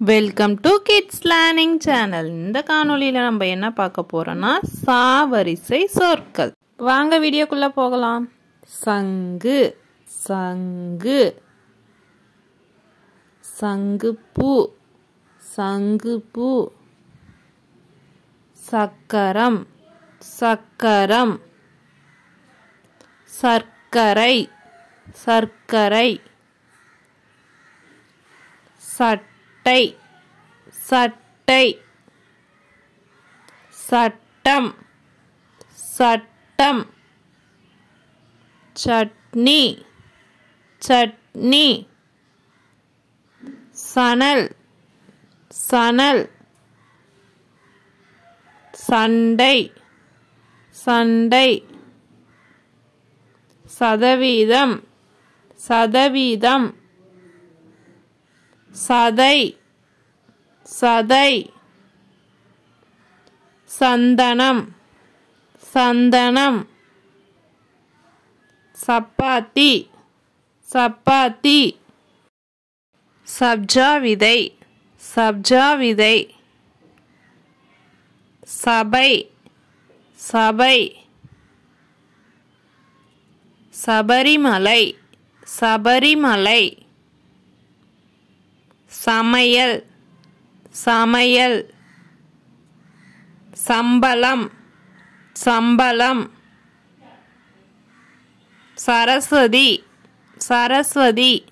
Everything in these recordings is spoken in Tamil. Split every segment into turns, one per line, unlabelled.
Welcome to kids learning channel இந்த காணொளியில் நம்ம என்ன பார்க்க போறோம்னா சா வரிசை சொற்கள். வாங்க வீடியோக்குள்ள போகலாம். சங்கு சங்கு சங்குப்பூ சங்குப்பூ சக்கரம் சக்கரம் சர்க்கரை சர்க்கரை சட்டை சட்டை சட்டம் சட்டம் சட்னி சட்னி சணல் சணல் சண்டை சண்டை சதவீதம் சதவீதம் சதை சதை. சந்தனம். சந்தனம். சப்பாத்தி. சப்பாத்தி. சப்ஜா விதை சப்ஜா விதை சபை. சபை. சபரிமலை. சபரிமலை. சமையல். சமையல். சம்பளம். சம்பளம். சரஸ்வதி. சரஸ்வதி.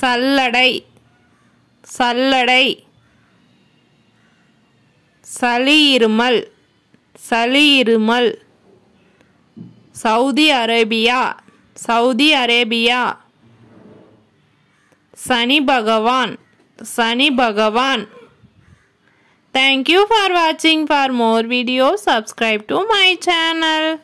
சல்லடை. சல்லடை. சளி இருமல் சளி இருமல் Saudi Arabia. Saudi Arabia. Shani பகவான். सनी भगवान। Thank you for watching for more video subscribe to my channel